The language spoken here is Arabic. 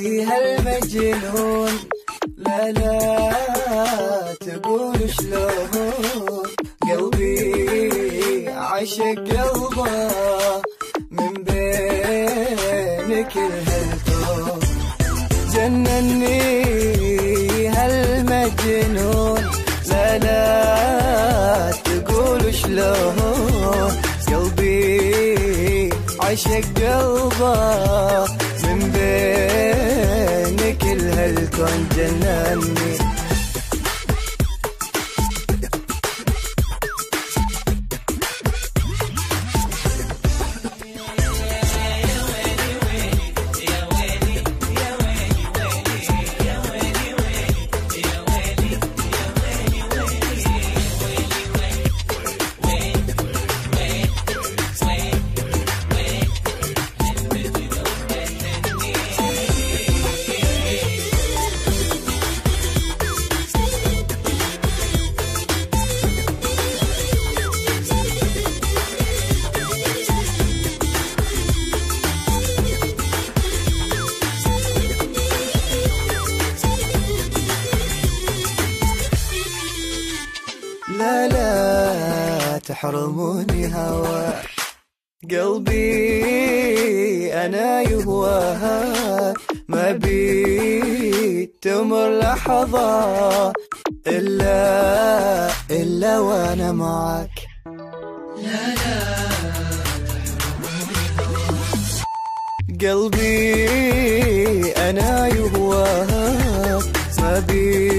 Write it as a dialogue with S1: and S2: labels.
S1: هالمجنون لا لا تقول شلون؟ قلبي عشق قلبه من بين كل هالكون جنني هالمجنون. لا لا تقول شلون؟ قلبي عشق قلبه من بين كل هالكون جنني لا لا تحرموني هوا قلبي أنا يهواها. ما بي تمر لحظة إلا إلا وأنا معك. قلبي أنا يهواها. ما بي